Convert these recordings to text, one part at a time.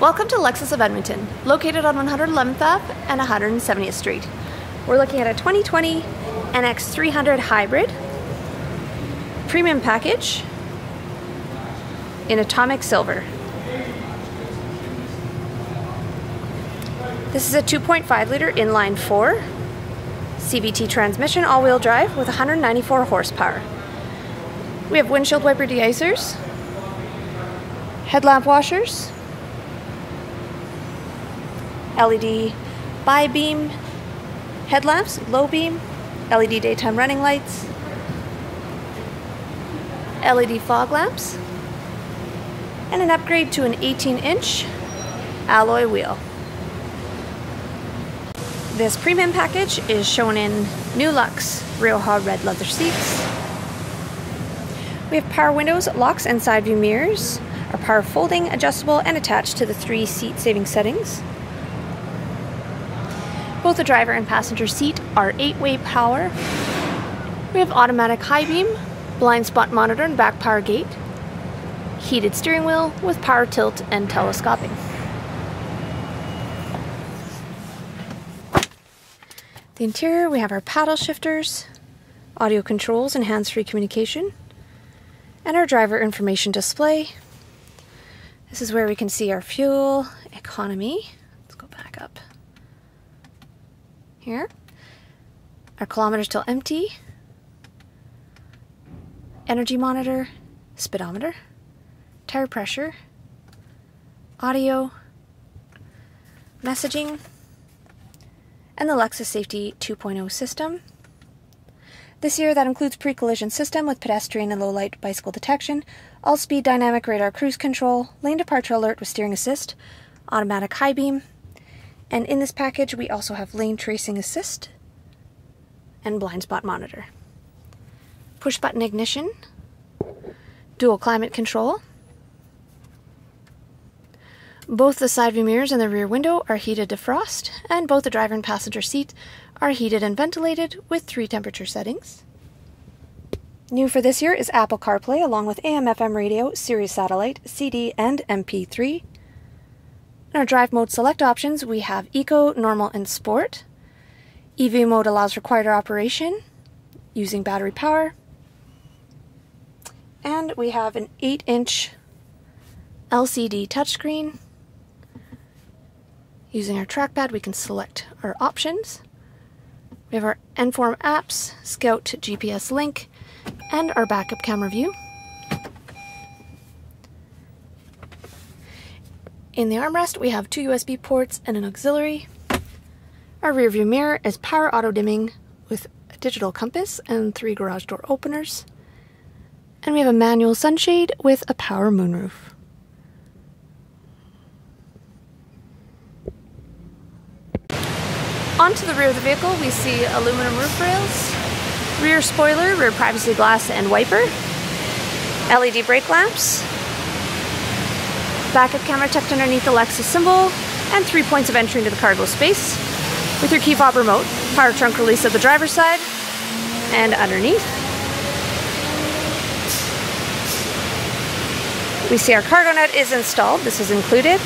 Welcome to Lexus of Edmonton, located on 111th Ave and 170th Street. We're looking at a 2020 NX300 Hybrid premium package in atomic silver. This is a 2.5 liter inline 4 CVT transmission all-wheel drive with 194 horsepower. We have windshield wiper deicers, headlamp washers, LED bi-beam headlamps, low beam, LED daytime running lights, LED fog lamps, and an upgrade to an 18-inch alloy wheel. This premium package is shown in NuLuxe Rioja red leather seats. We have power windows, locks, and side view mirrors are power folding, adjustable, and attached to the three seat saving settings. Both the driver and passenger seat are 8-way power. We have automatic high beam, blind spot monitor and back power gate, heated steering wheel with power tilt and telescoping. The interior, we have our paddle shifters, audio controls and hands-free communication, and our driver information display. This is where we can see our fuel economy. Here. Our kilometers till empty. Energy monitor, speedometer, tire pressure, audio, messaging, and the Lexus Safety 2.0 system. This year, that includes pre-collision system with pedestrian and low-light bicycle detection, all-speed dynamic radar cruise control, lane departure alert with steering assist, automatic high beam, and in this package, we also have lane tracing assist and blind spot monitor. Push button ignition, dual climate control. Both the side view mirrors and the rear window are heated defrost, and both the driver and passenger seat are heated and ventilated with three temperature settings. New for this year is Apple CarPlay along with AM FM radio, Sirius satellite, CD, and MP3. Our drive mode select options, we have Eco, Normal, and Sport. EV mode allows quieter operation using battery power. And we have an 8-inch LCD touchscreen. Using our trackpad, we can select our options. We have our Enform apps, Scout GPS link, and our backup camera view. In the armrest, we have two USB ports and an auxiliary. Our rear view mirror is power auto dimming with a digital compass and three garage door openers. And we have a manual sunshade with a power moonroof. Onto the rear of the vehicle, we see aluminum roof rails, rear spoiler, rear privacy glass and wiper, LED brake lamps, backup camera tucked underneath the Lexus symbol, and three points of entry into the cargo space with your key fob remote, power trunk release at the driver's side, and underneath. We see our cargo net is installed. This is included.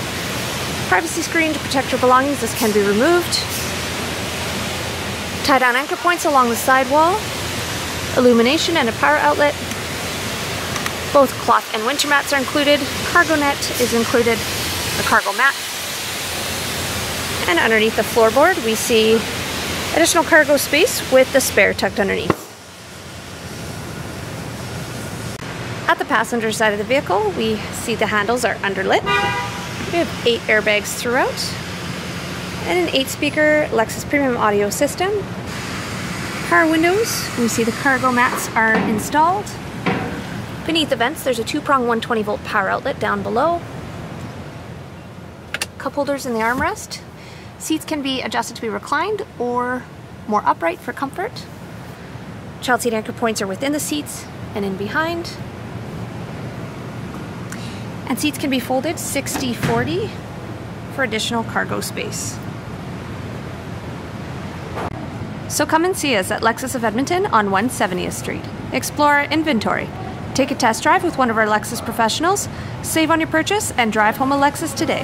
Privacy screen to protect your belongings. This can be removed. Tie down anchor points along the sidewall. Illumination and a power outlet both cloth and winter mats are included. Cargo net is included, the cargo mat. And underneath the floorboard, we see additional cargo space with the spare tucked underneath. At the passenger side of the vehicle, we see the handles are underlit. We have eight airbags throughout and an eight speaker Lexus premium audio system. Power windows, we see the cargo mats are installed. Beneath the vents, there's a two-prong 120 volt power outlet down below. Cup holders in the armrest. Seats can be adjusted to be reclined or more upright for comfort. Child seat anchor points are within the seats and in behind. And seats can be folded 60-40 for additional cargo space. So come and see us at Lexus of Edmonton on 170th Street. Explore our inventory Take a test drive with one of our Lexus professionals, save on your purchase, and drive home a Lexus today.